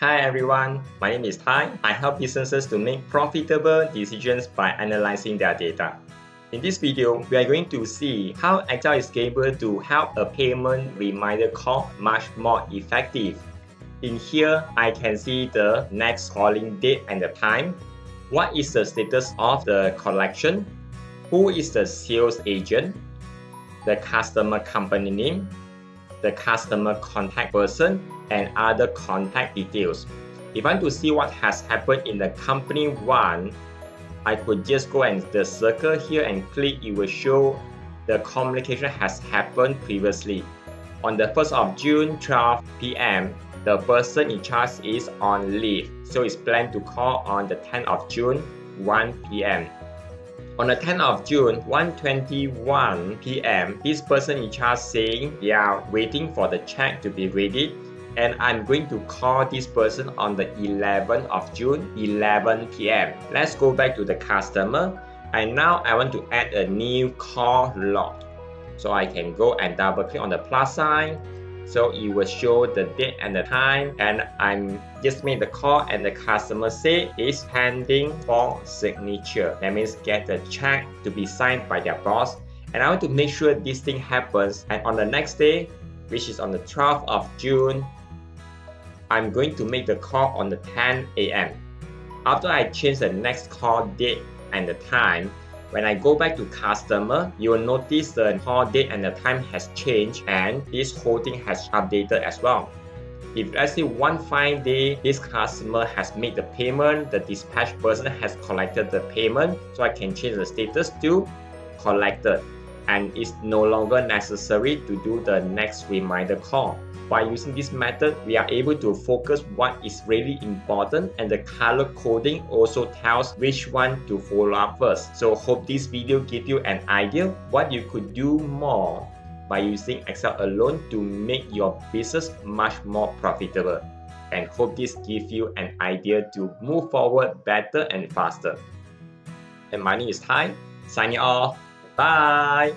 Hi everyone, my name is Tai. I help businesses to make profitable decisions by analyzing their data. In this video, we are going to see how Excel is able to help a payment reminder call much more effective. In here, I can see the next calling date and the time. What is the status of the collection? Who is the sales agent? The customer company name, the customer contact person, and other contact details. If I want to see what has happened in the company one, I could just go and the circle here and click, it will show the communication has happened previously. On the 1st of June, 12 p.m., the person in charge is on leave. So it's planned to call on the 10th of June, 1 p.m. On the 10th of June, 1.21 p.m., this person in charge saying they are waiting for the check to be ready and I'm going to call this person on the 11th of June, 11 p.m. Let's go back to the customer and now I want to add a new call log. So I can go and double click on the plus sign. So it will show the date and the time and I'm just made the call and the customer say it's pending for signature. That means get the check to be signed by their boss and I want to make sure this thing happens and on the next day which is on the 12th of June I'm going to make the call on the 10 a.m. After I change the next call date and the time, when I go back to customer, you will notice the call date and the time has changed and this whole thing has updated as well. If let's say one fine day, this customer has made the payment, the dispatch person has collected the payment, so I can change the status to collected and it's no longer necessary to do the next reminder call. By using this method, we are able to focus what is really important and the color coding also tells which one to follow up first. So hope this video give you an idea what you could do more by using Excel alone to make your business much more profitable. And hope this give you an idea to move forward better and faster. And my name is Tai, signing off. Bye!